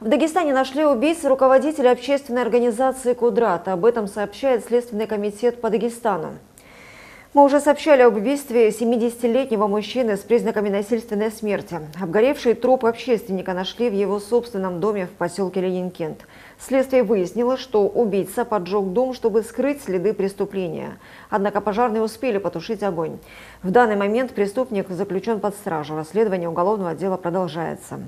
В Дагестане нашли убийц руководителя общественной организации «Кудрат». Об этом сообщает Следственный комитет по Дагестану. Мы уже сообщали об убийстве 70-летнего мужчины с признаками насильственной смерти. Обгоревший труп общественника нашли в его собственном доме в поселке Ленинкент. Следствие выяснило, что убийца поджег дом, чтобы скрыть следы преступления. Однако пожарные успели потушить огонь. В данный момент преступник заключен под стражу. Расследование уголовного дела продолжается.